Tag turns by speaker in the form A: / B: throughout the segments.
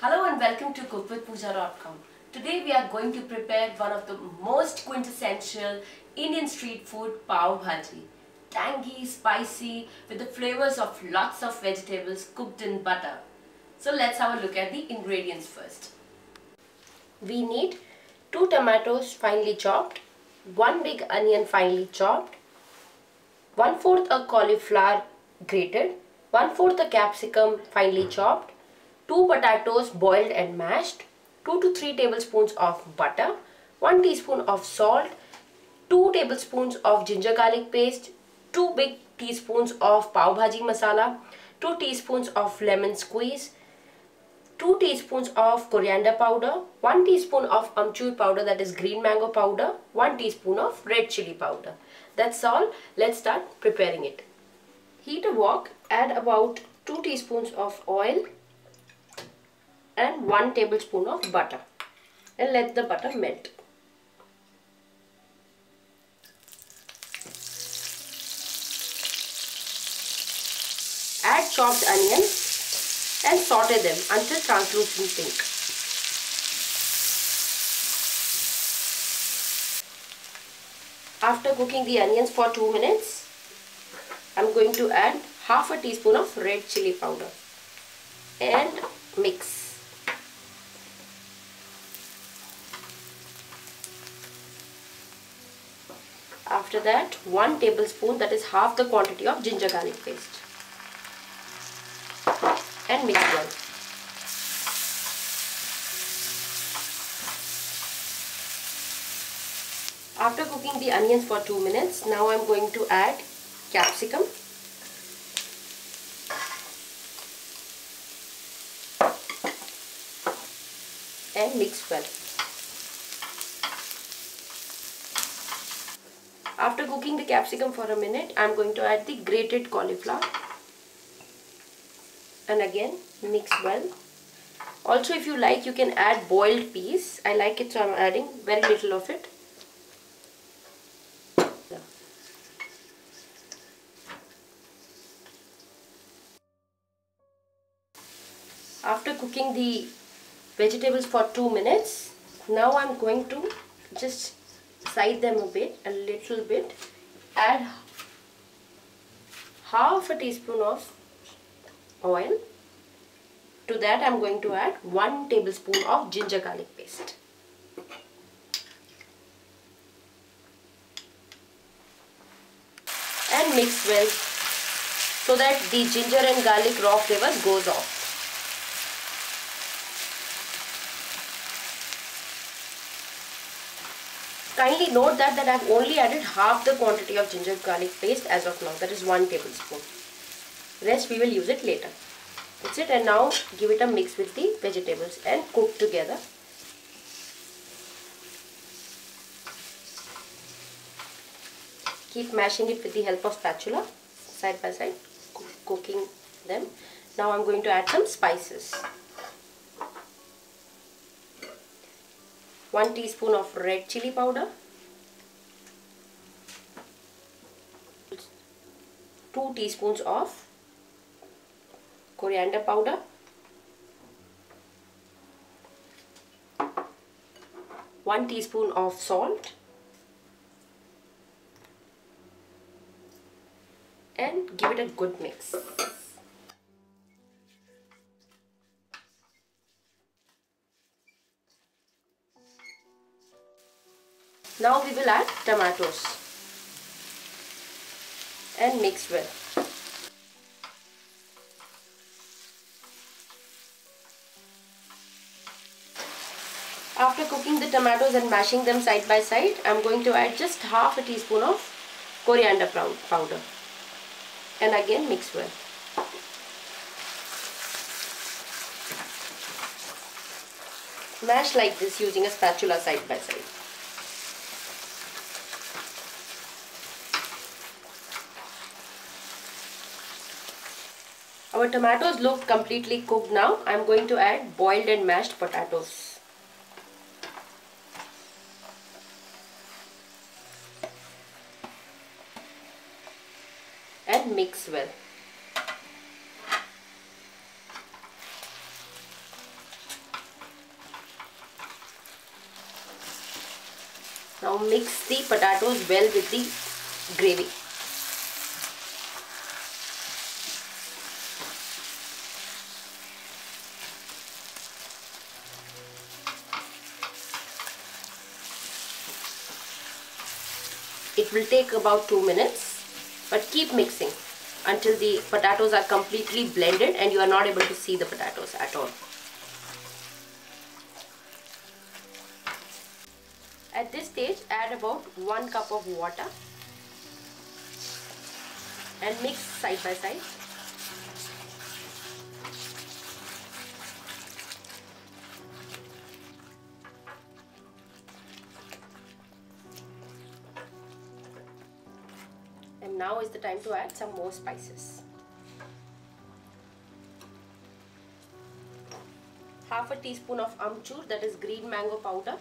A: Hello and welcome to cookwithpooja.com. Today we are going to prepare one of the most quintessential Indian street food, pav bhaji. Tangy, spicy, with the flavors of lots of vegetables cooked in butter. So let's have a look at the ingredients first. We need 2 tomatoes finely chopped, 1 big onion finely chopped, 1 4th a cauliflower grated, 1 4th a capsicum finely chopped, 2 potatoes boiled and mashed, 2 to 3 tablespoons of butter, 1 teaspoon of salt, 2 tablespoons of ginger garlic paste, 2 big teaspoons of pav bhaji masala, 2 teaspoons of lemon squeeze, 2 teaspoons of coriander powder, 1 teaspoon of amchur powder that is green mango powder, 1 teaspoon of red chili powder. That's all. Let's start preparing it. Heat a wok, add about 2 teaspoons of oil and 1 tablespoon of butter and let the butter melt. Add chopped onions and saute them until translucent pink. After cooking the onions for 2 minutes, I'm going to add half a teaspoon of red chili powder and mix. After that, 1 tablespoon that is half the quantity of ginger garlic paste and mix well. After cooking the onions for 2 minutes, now I am going to add capsicum. And mix well. After cooking the capsicum for a minute, I am going to add the grated cauliflower. And again mix well. Also if you like you can add boiled peas. I like it so I'm adding very little of it. After cooking the vegetables for 2 minutes now I'm going to just side them a bit a little bit add half a teaspoon of oil. To that I am going to add 1 tablespoon of ginger garlic paste. And mix well so that the ginger and garlic raw flavors goes off. Kindly note that, that I have only added half the quantity of ginger garlic paste as of now. That is 1 tablespoon. Rest we will use it later. That's it. And now give it a mix with the vegetables and cook together. Keep mashing it with the help of spatula side by side cooking them. Now I'm going to add some spices 1 teaspoon of red chili powder. 2 teaspoons of coriander powder. One teaspoon of salt. And give it a good mix now we will add tomatoes and mix well After cooking the tomatoes and mashing them side by side, I am going to add just half a teaspoon of coriander powder and again mix well. Mash like this using a spatula side by side. Our tomatoes look completely cooked now. I'm going to add boiled and mashed potatoes. And mix well. Now mix the potatoes well with the gravy. It will take about 2 minutes but keep mixing until the potatoes are completely blended and you are not able to see the potatoes at all. At this stage add about 1 cup of water and mix side by side. The time to add some more spices. Half a teaspoon of amchur that is green mango powder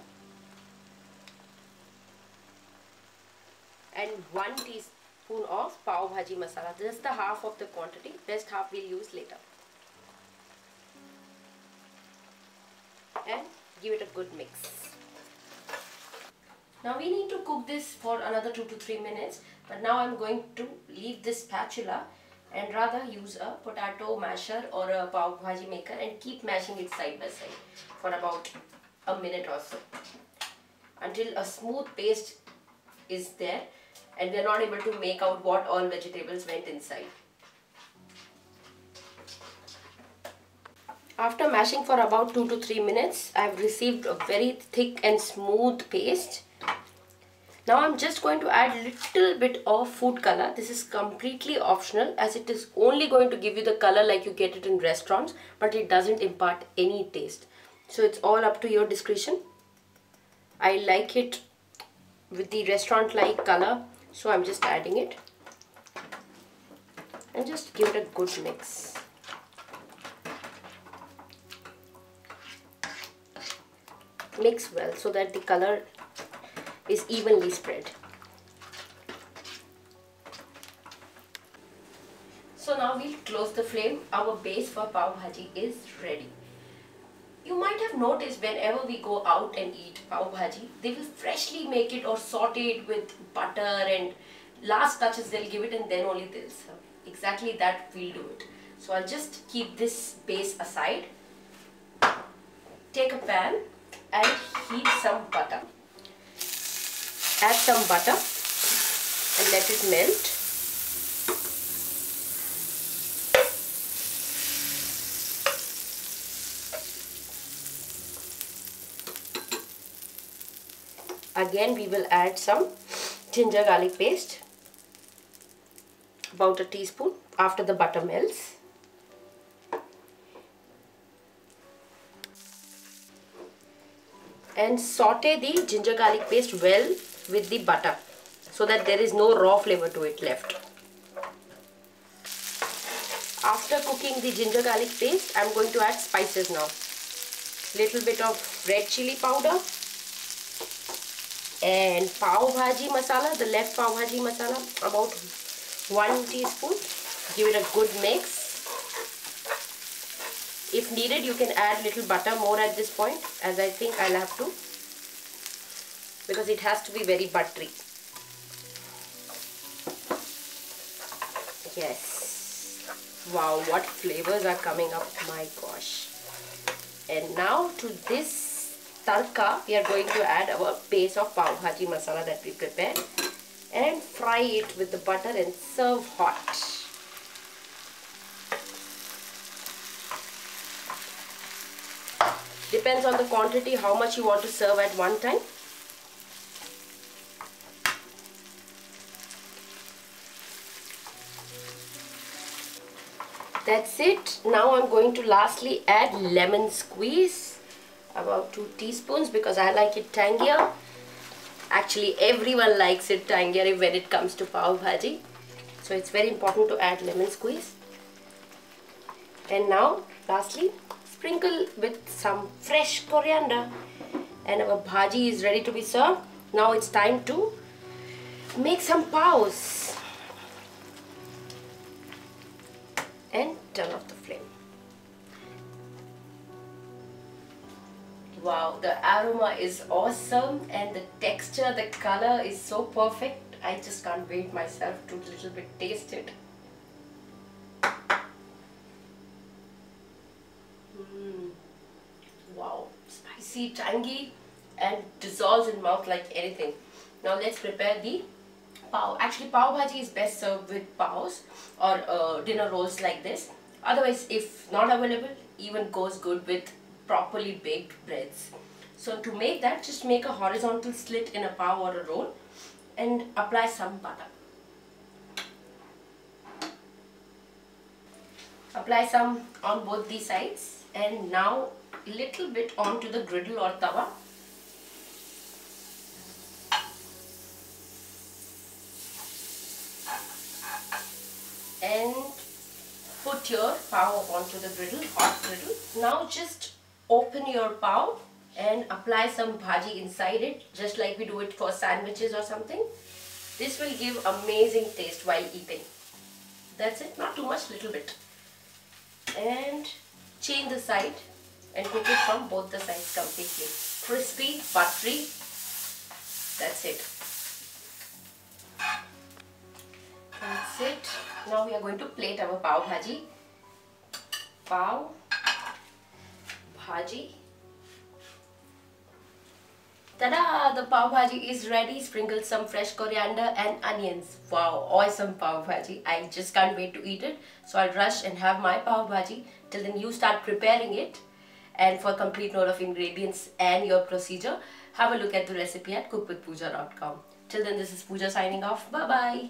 A: and 1 teaspoon of pav bhaji masala. This is the half of the quantity. Rest half we'll use later. And give it a good mix. Now we need to cook this for another 2 to 3 minutes. But now I'm going to leave this spatula and rather use a potato masher or a pav bhaji maker and keep mashing it side by side for about a minute or so until a smooth paste is there and we are not able to make out what all vegetables went inside. After mashing for about 2 to 3 minutes, I have received a very thick and smooth paste now I'm just going to add little bit of food color. This is completely optional as it is only going to give you the color like you get it in restaurants but it doesn't impart any taste. So it's all up to your discretion. I like it with the restaurant like color so I'm just adding it and just give it a good mix. Mix well so that the color is evenly spread. So now we'll close the flame. Our base for pav bhaji is ready. You might have noticed whenever we go out and eat pav bhaji, they will freshly make it or saute it with butter and last touches they'll give it and then only they'll serve. Exactly that we'll do it. So I'll just keep this base aside. Take a pan and heat some butter add some butter and let it melt. Again we will add some ginger garlic paste about a teaspoon after the butter melts. And saute the ginger garlic paste well with the butter so that there is no raw flavor to it left. After cooking the ginger garlic paste, I am going to add spices now. Little bit of red chili powder and pav bhaji masala, the left pav bhaji masala, about 1 teaspoon. Give it a good mix. If needed, you can add little butter more at this point as I think I'll have to because it has to be very buttery. Yes. Wow, what flavors are coming up. My gosh. And now to this tarka, we are going to add our base of pav bhaji masala that we prepared and fry it with the butter and serve hot. Depends on the quantity, how much you want to serve at one time. That's it. Now I'm going to lastly add lemon squeeze about 2 teaspoons because I like it tangier. Actually everyone likes it tangier when it comes to pav bhaji. So it's very important to add lemon squeeze. And now lastly sprinkle with some fresh coriander. And our bhaji is ready to be served. Now it's time to make some paos and turn off the flame. Wow, the aroma is awesome and the texture, the color is so perfect. I just can't wait myself to a little bit taste it. Mm. Wow, spicy, tangy and dissolves in mouth like anything. Now let's prepare the pav. Actually pav bhaji is best served with pavs or uh, dinner rolls like this. Otherwise if not available even goes good with properly baked breads. So to make that just make a horizontal slit in a pav or a roll and apply some butter. Apply some on both the sides and now little bit onto the griddle or tawa and your pav onto the griddle, hot griddle. Now just open your pav and apply some bhaji inside it just like we do it for sandwiches or something. This will give amazing taste while eating. That's it, not too much, little bit. And change the side and cook it from both the sides completely. Crispy, buttery, that's it. That's it. Now we are going to plate our pav bhaji. Pav bhaji. Tada! The pav bhaji is ready. Sprinkle some fresh coriander and onions. Wow, awesome pav bhaji. I just can't wait to eat it. So I'll rush and have my pav bhaji. Till then you start preparing it. And for complete note of ingredients and your procedure, have a look at the recipe at cookwithpooja.com. Till then, this is Pooja signing off. Bye-bye.